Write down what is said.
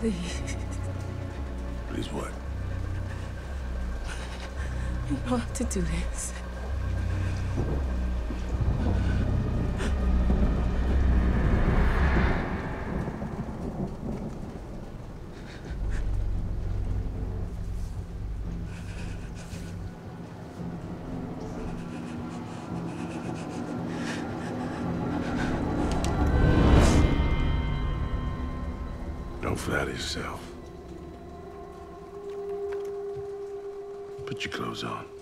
Please. Please what? You don't have to do this. Don't flatter yourself. Put your clothes on.